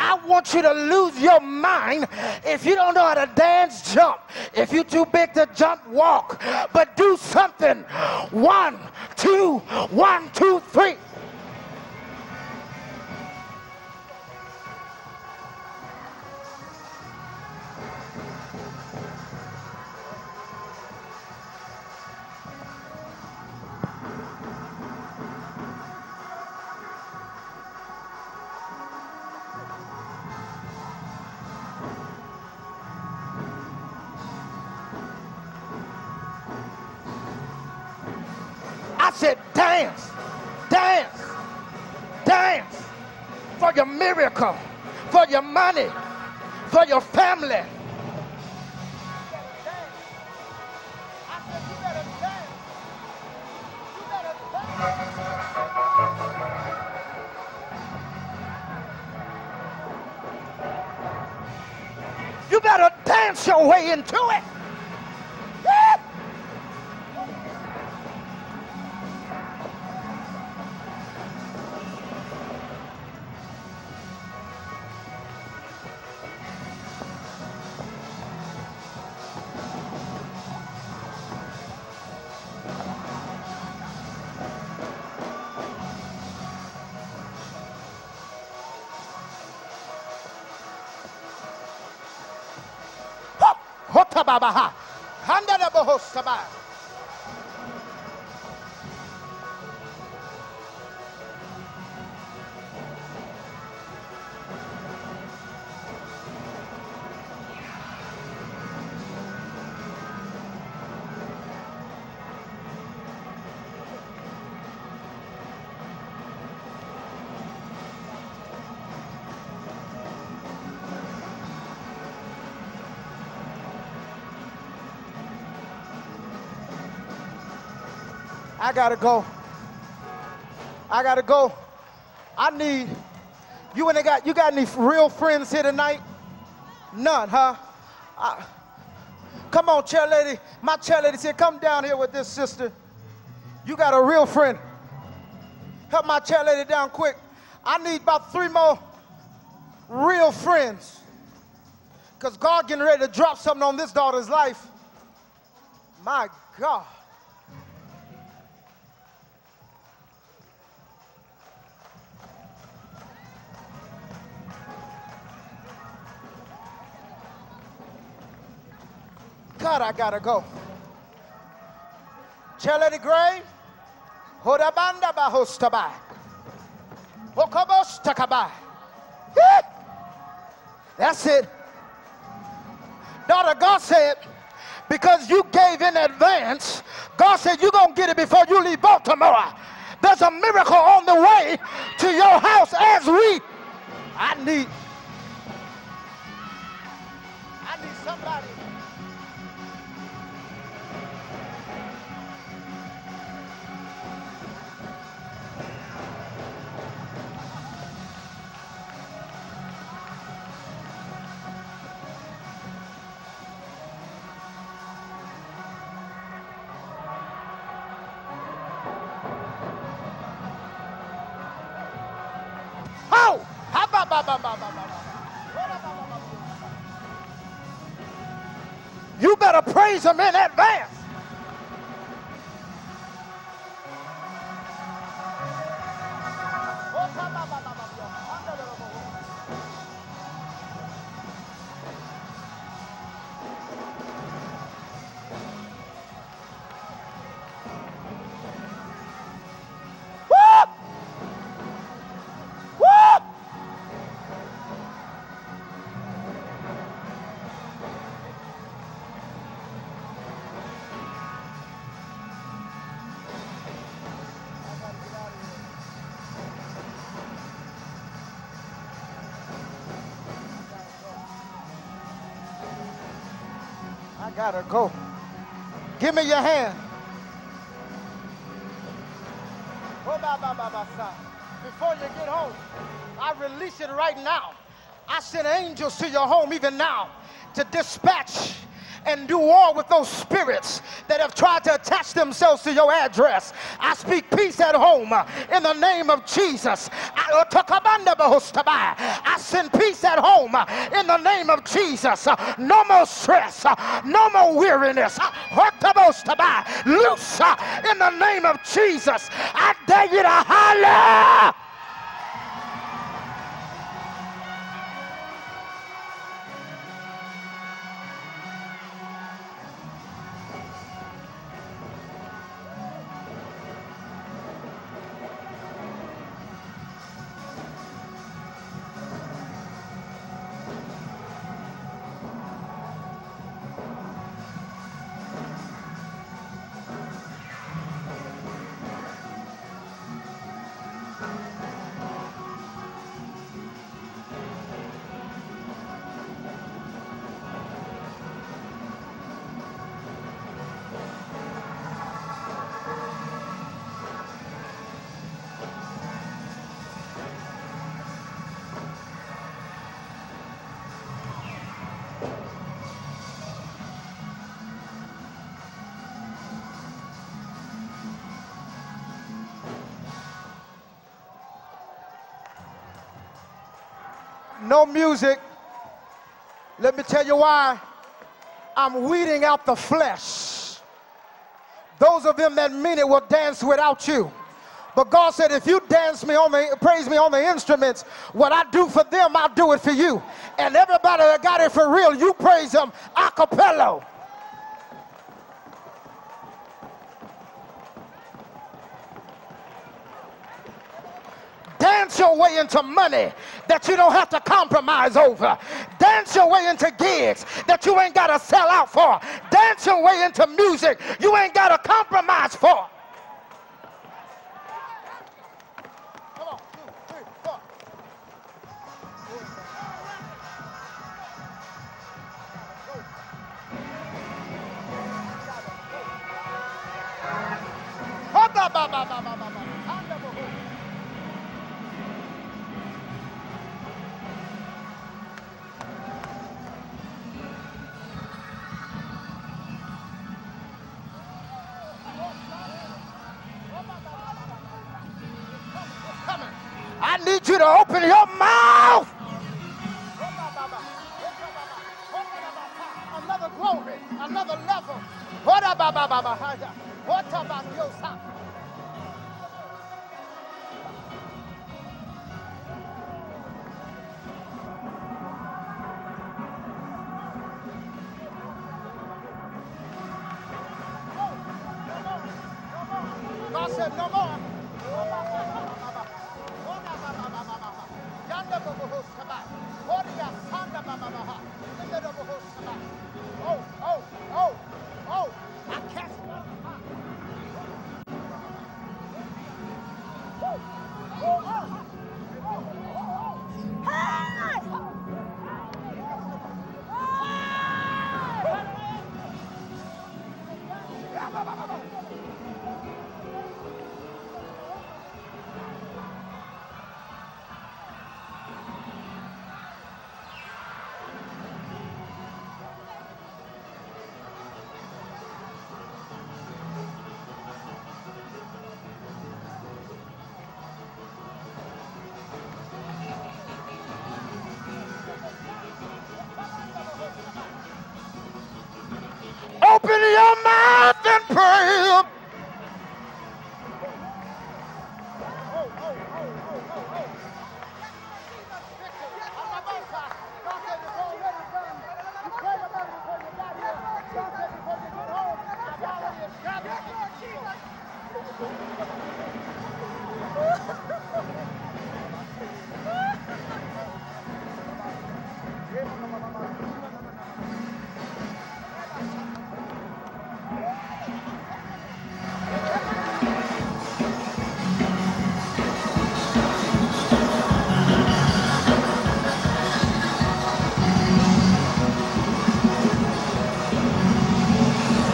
I want you to lose your mind if you don't know how to dance, jump. If you're too big to jump, walk. But do something. One, two, one, two, three. Dance, dance, dance. For your miracle, for your money, for your family. You better dance. Your way into it. Baba. Handa de Bohosaba. I gotta go. I gotta go. I need you. And they got you got any real friends here tonight? None, huh? I- come on, chair lady. My chair lady said, "Come down here with this sister. You got a real friend. Help my chair lady down quick. I need about three more real friends. Cause God getting ready to drop something on this daughter's life. My God." God, I gotta go. Chelly Gray, Hodabanda Bahostabai, Hokobostakabai. Yeah. That's it. Daughter, God said, because you gave in advance, God said you're gonna get it before you leave Baltimore. There's a miracle on the way to your house as we. I need. You better praise him in advance. I gotta go. Give me your hand. Oh. Before you get home, I release it right now. I send angels to your home even now to dispatch and do war with those spirits that have tried to attach themselves to your address. I speak peace at home uh, in the name of Jesus. I, uh, I send peace at home uh, in the name of Jesus. No more stress, no more weariness. Loose in the name of Jesus. I dare you to holler. No music. Let me tell you why. I'm weeding out the flesh. Those of them that mean it will dance without you. But God said, if you dance me on the, praise me on the instruments, what I do for them, I'll do it for you. And everybody that got it for real, you praise them a cappella. Dance your way into money that you don't have to compromise over. Dance your way into gigs that you ain't got to sell out for. Dance your way into music you ain't got to compromise for. Ba, ba, ba, ba, ba. need you to open your mouth. Another glory, another level. What about What about no more. ba ba ba ba mouth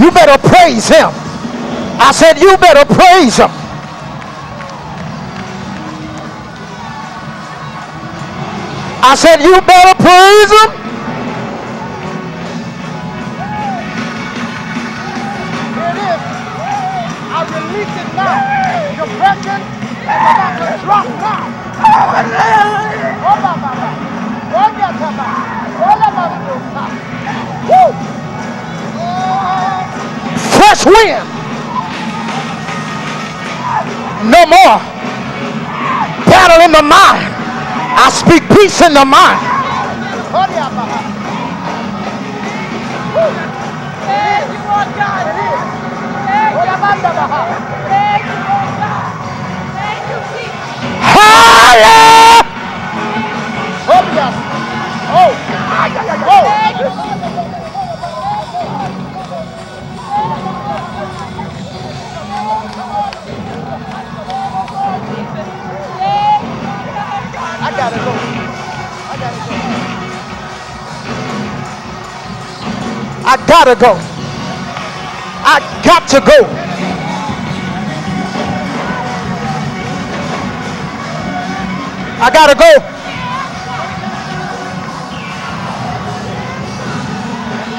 You better praise him. I said, you better praise him. I said, you better praise him. Here it is. I release it now. Depression is about to drop now. Fresh wind. No more battle in the mind. I speak peace in the mind. Thank you, Lord God. It I gotta go. I got to go. I gotta go.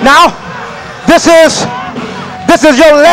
Now, this is this is your last.